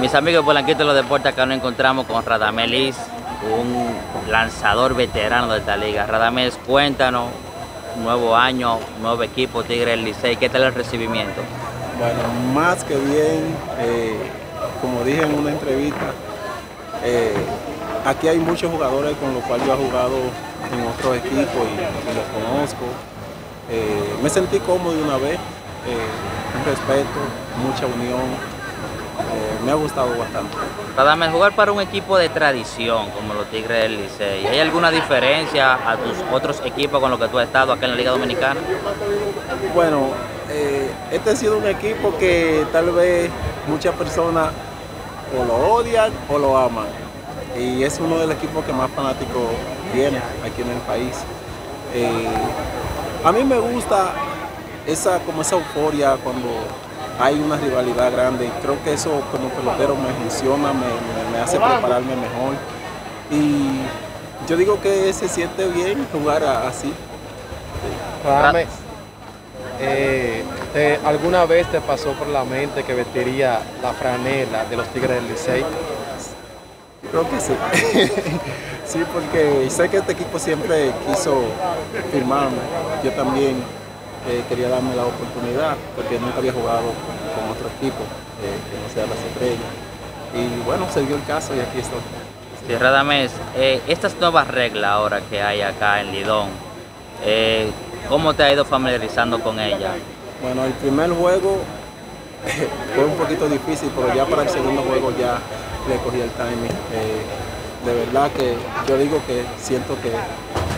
Mis amigos Polanquito de los Deportes, acá nos encontramos con Radamelis, un lanzador veterano de esta liga. Radamés, cuéntanos, nuevo año, nuevo equipo, Tigre del Licey, ¿qué tal el recibimiento? Bueno, más que bien, eh, como dije en una entrevista, eh, aquí hay muchos jugadores con los cuales yo he jugado en otros equipos y, los conozco. Eh, me sentí cómodo de una vez, un respeto, mucha unión, me ha gustado bastante. Radamés, jugar para un equipo de tradición como los Tigres del Licey, ¿hay alguna diferencia a tus otros equipos con los que tú has estado acá en la Liga Dominicana? Bueno, eh, este ha sido un equipo que tal vez muchas personas o lo odian o lo aman. Y es uno de los equipos que más fanáticos tiene aquí en el país. Eh, a mí me gusta esa, como esa euforia cuando hay una rivalidad grande y creo que eso como pelotero me funciona, me, hace prepararme mejor. Y yo digo que se siente bien jugar así. Eh, ¿alguna vez te pasó por la mente que vestiría la franela de los Tigres del Licey? Creo que sí. sí, porque sé que este equipo siempre quiso firmarme. Yo también eh, quería darme la oportunidad porque nunca había jugado con otro equipo eh, que no sea las estrellas. Y bueno, se dio el caso y aquí estoy. Sí, Radamés, eh, estas nuevas reglas ahora que hay acá en Lidón, ¿cómo te ha ido familiarizando con ellas? Bueno, el primer juego fue un poquito difícil, pero ya para el segundo juego ya le cogí el timing. de verdad que yo digo que siento que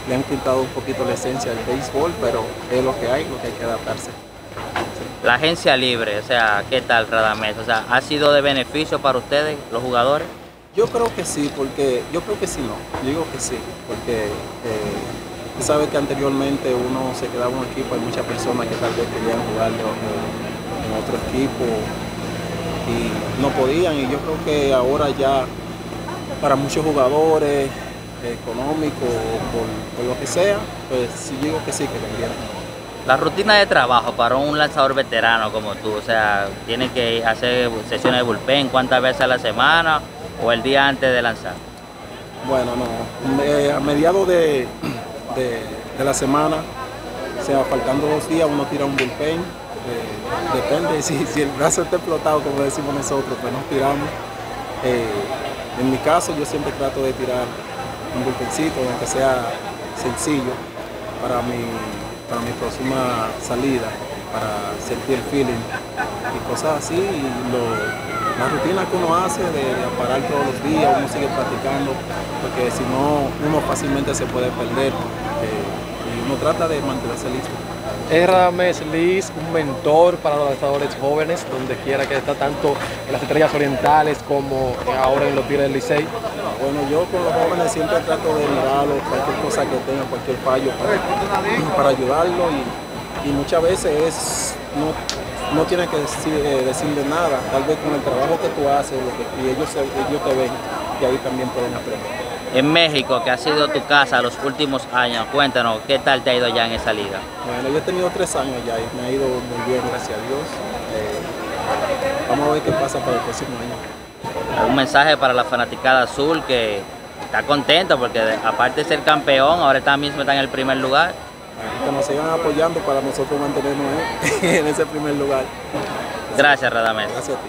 le han quitado un poquito la esencia del béisbol, pero es lo que hay, lo que hay que adaptarse. La agencia libre, o sea, ¿qué tal Radamés? O sea, ¿ha sido de beneficio para ustedes, los jugadores? Yo creo que sí, porque yo creo que sí no, digo que sí, porque eh, tú sabes que anteriormente uno se quedaba en un equipo, hay muchas personas que tal vez querían jugar en otro equipo y no podían y yo creo que ahora ya para muchos jugadores económico o por, lo que sea, pues sí digo que sí, que vendrían. La rutina de trabajo para un lanzador veterano como tú, o sea, tiene que hacer sesiones de bullpen cuántas veces a la semana o el día antes de lanzar. Bueno, no, a mediados de, de, la semana, o sea, faltando dos días, uno tira un bullpen, eh, depende, si, si, el brazo está explotado, como decimos nosotros, pues nos tiramos. Eh, en mi caso, yo siempre trato de tirar un bullpencito, aunque sea sencillo, para mi, para mi próxima salida, para sentir el feeling y cosas así. Y la rutina que uno hace de, parar todos los días, uno sigue practicando, porque si no, uno fácilmente se puede perder. Eh, y uno trata de mantenerse listo. Es Radamés Liz un mentor para los lanzadores jóvenes, donde quiera que está tanto en las estrellas orientales como ahora en los Tigres del Licey. Bueno, yo con los jóvenes siempre trato de mirarlos, cualquier cosa que tengan, cualquier fallo, para, para ayudarlo y, muchas veces es, no, no tienes que decir, eh, decirle nada, tal vez con el trabajo que tú haces lo que, y ellos, ellos te ven y ahí también pueden aprender en México, que ha sido tu casa los últimos años. Cuéntanos, ¿qué tal te ha ido ya en esa liga? Bueno, yo he tenido tres años ya y me ha ido muy bien, gracias a Dios. Eh, vamos a ver qué pasa para el próximo año. Un mensaje para la fanaticada azul que está contento porque aparte de ser campeón, ahora también mismo está en el primer lugar. Que nos sigan apoyando para nosotros mantenernos en ese primer lugar. Gracias, Radamés. Gracias a ti.